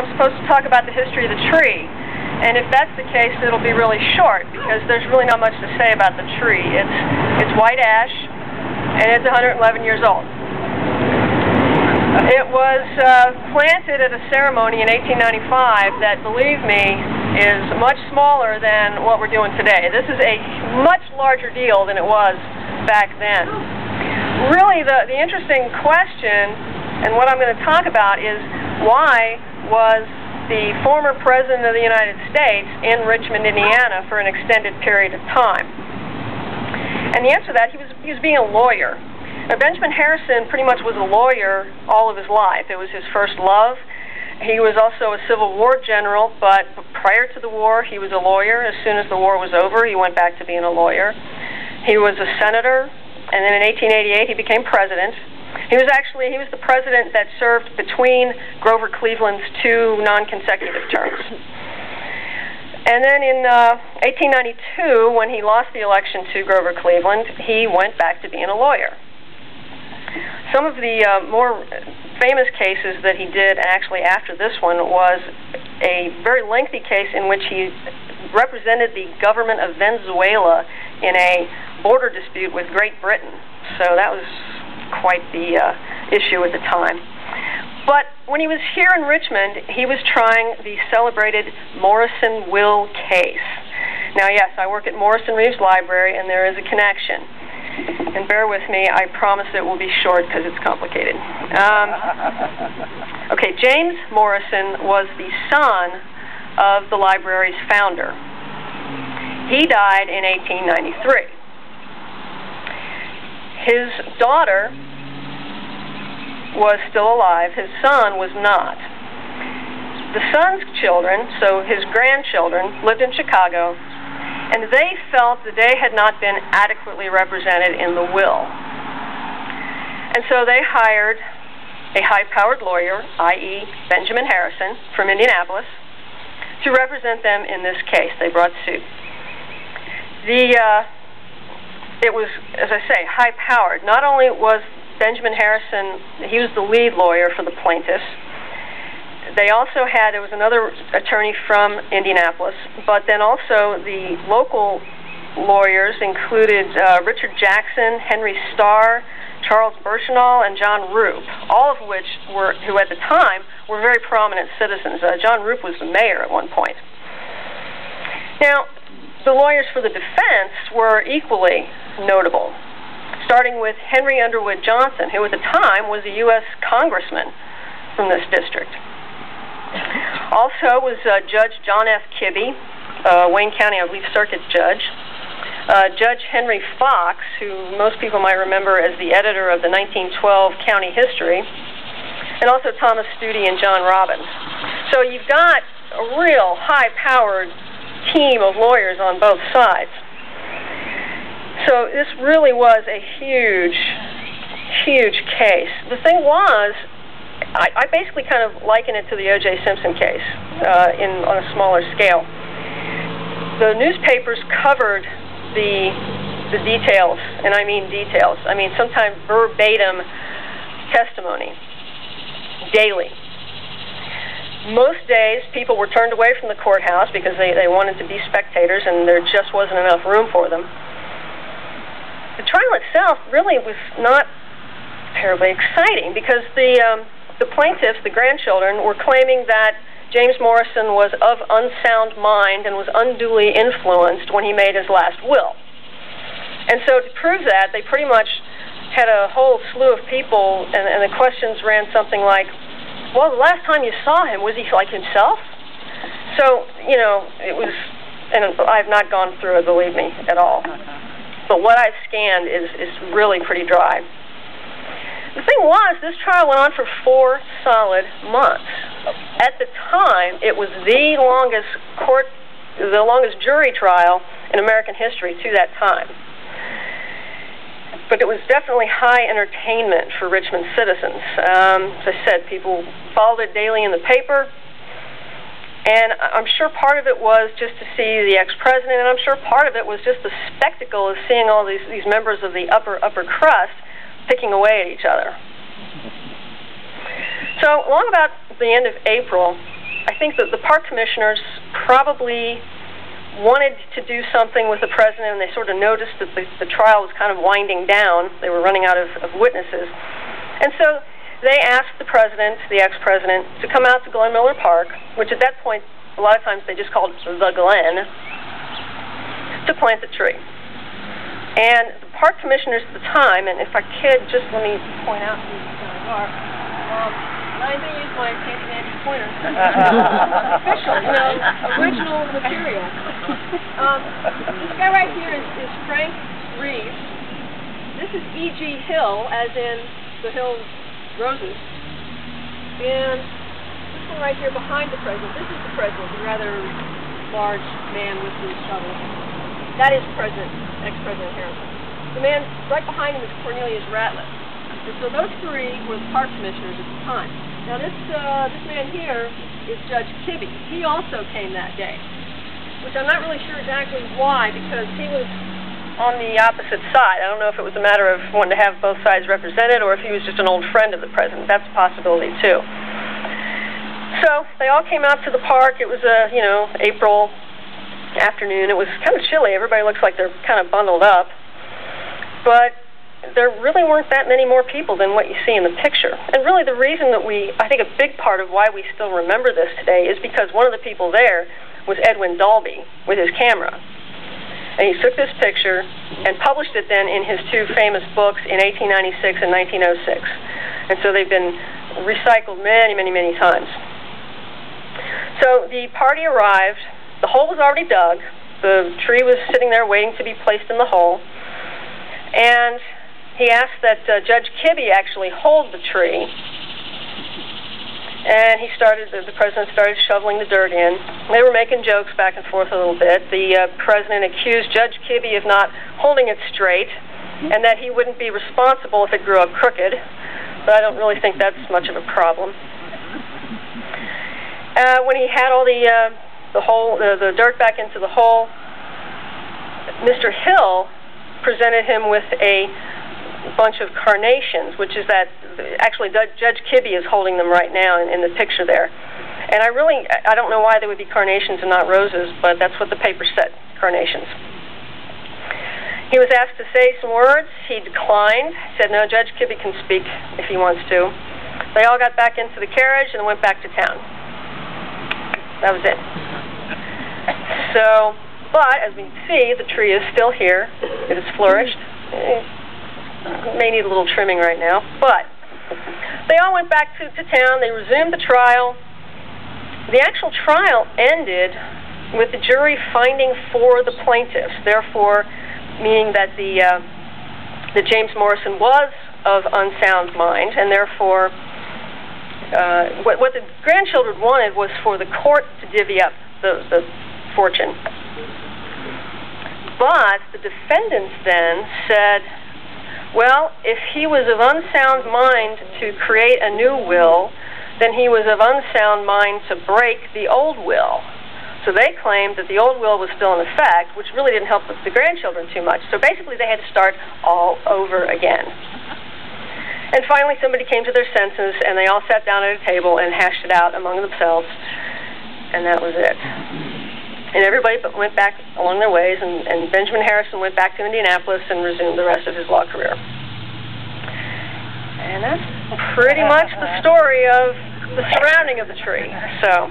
I'm supposed to talk about the history of the tree. And if that's the case, it'll be really short because there's really not much to say about the tree. It's, it's white ash, and it's 111 years old. It was uh, planted at a ceremony in 1895 that, believe me, is much smaller than what we're doing today. This is a much larger deal than it was back then. Really, the, the interesting question, and what I'm going to talk about, is why was the former President of the United States in Richmond, Indiana for an extended period of time? And the answer to that, he was, he was being a lawyer. Now, Benjamin Harrison pretty much was a lawyer all of his life. It was his first love. He was also a Civil War general, but prior to the war, he was a lawyer. As soon as the war was over, he went back to being a lawyer. He was a senator, and then in 1888, he became president. He was actually he was the president that served between Grover Cleveland's two non-consecutive terms. And then in uh, 1892, when he lost the election to Grover Cleveland, he went back to being a lawyer. Some of the uh, more famous cases that he did actually after this one was a very lengthy case in which he represented the government of Venezuela in a border dispute with Great Britain. So that was quite the uh, issue at the time. But when he was here in Richmond, he was trying the celebrated Morrisson Will case. Now, yes, I work at Morrisson Reeves Library, and there is a connection. And bear with me, I promise it will be short because it's complicated. Um, okay, James Morrisson was the son of the library's founder. He died in 1893. His daughter was still alive. His son was not. The son's children, so his grandchildren, lived in Chicago, and they felt that they had not been adequately represented in the will. And so they hired a high-powered lawyer, i.e. Benjamin Harrison, from Indianapolis, to represent them in this case. They brought suit. The uh, it was, as I say, high powered. Not only was Benjamin Harrison, he was the lead lawyer for the plaintiffs. They also had, there was another attorney from Indianapolis, but then also the local lawyers included uh, Richard Jackson, Henry Starr, Charles Burchenal, and John Roop, all of which were, who at the time were very prominent citizens. Uh, John Roop was the mayor at one point. Now, the lawyers for the defense were equally notable, starting with Henry Underwood Johnson, who at the time was a U.S. congressman from this district. Also was uh, Judge John F. Kibbe, uh, Wayne County, I believe, circuit judge. Uh, judge Henry Fox, who most people might remember as the editor of the 1912 county history, and also Thomas Studi and John Robbins. So you've got a real high-powered team of lawyers on both sides. So this really was a huge, huge case. The thing was, I, I basically kind of liken it to the O.J. Simpson case uh, in on a smaller scale. The newspapers covered the the details, and I mean details. I mean sometimes verbatim testimony daily. Most days, people were turned away from the courthouse because they, they wanted to be spectators and there just wasn't enough room for them the trial itself really was not terribly exciting because the um, the plaintiffs, the grandchildren, were claiming that James Morrisson was of unsound mind and was unduly influenced when he made his last will. And so to prove that, they pretty much had a whole slew of people, and, and the questions ran something like, well, the last time you saw him, was he like himself? So, you know, it was, and I've not gone through it, believe me, at all. Uh-huh. But what I've scanned is, is really pretty dry. The thing was, this trial went on for four solid months. At the time, it was the longest court, the longest jury trial in American history to that time. But it was definitely high entertainment for Richmond citizens. Um, as I said, people followed it daily in the paper. And I'm sure part of it was just to see the ex-president, and I'm sure part of it was just the spectacle of seeing all these, these members of the upper, upper crust picking away at each other. So, along about the end of April, I think that the park commissioners probably wanted to do something with the president, and they sort of noticed that the, the trial was kind of winding down. They were running out of, of witnesses. And so they asked the president, the ex-president, to come out to Glen Miller Park, which at that point, a lot of times they just called the Glen, to plant the tree. And the park commissioners at the time, and if I could, just let me point out who. Um, I didn't use my handy dandy pointer. Official, you know, original material. Um, this guy right here is, is Frank Reeves. This is E.G. Hill, as in the Hill Roses. And this one right here behind the president, this is the president, the rather large man with the shovel. That is President, ex-President Harrison. The man right behind him is Cornelius Ratliff. And so those three were the park commissioners at the time. Now this uh, this man here is Judge Kibbe. He also came that day, which I'm not really sure exactly why, because he was on the opposite side. I don't know if it was a matter of wanting to have both sides represented or if he was just an old friend of the president. That's a possibility too. So they all came out to the park. It was a, you know, April afternoon. It was kind of chilly. Everybody looks like they're kind of bundled up. But there really weren't that many more people than what you see in the picture. And really the reason that we, I think a big part of why we still remember this today is because one of the people there was Edwin Dalbey with his camera. And he took this picture and published it then in his two famous books in 1896 and 1906. And so they've been recycled many, many, many times. So the party arrived. The hole was already dug. The tree was sitting there waiting to be placed in the hole. And he asked that uh, Judge Kibbe actually hold the tree and he started, the, president started shoveling the dirt in. They were making jokes back and forth a little bit. The uh, president accused Judge Kibbe of not holding it straight and that he wouldn't be responsible if it grew up crooked. But I don't really think that's much of a problem. Uh, when he had all the uh, the hole, the, the dirt back into the hole, Mr. Hill presented him with a bunch of carnations, which is that actually Judge Kibbe is holding them right now in, in the picture there. And I really, I don't know why they would be carnations and not roses, but that's what the paper said, carnations. He was asked to say some words. He declined. said, no, Judge Kibbe can speak if he wants to. They all got back into the carriage and went back to town. That was it. So, but as we see, the tree is still here. It has flourished may need a little trimming right now, but they all went back to, to town. They resumed the trial. The actual trial ended with the jury finding for the plaintiffs, therefore meaning that the uh, that James Morrisson was of unsound mind, and therefore uh, what, what the grandchildren wanted was for the court to divvy up the, the fortune. But the defendants then said, well, if he was of unsound mind to create a new will, then he was of unsound mind to break the old will. So they claimed that the old will was still in effect, which really didn't help the grandchildren too much. So basically they had to start all over again. And finally somebody came to their senses and they all sat down at a table and hashed it out among themselves. And that was it. And everybody went back along their ways, and, and Benjamin Harrison went back to Indianapolis and resumed the rest of his law career. And that's pretty much the story of the surrounding of the tree. So.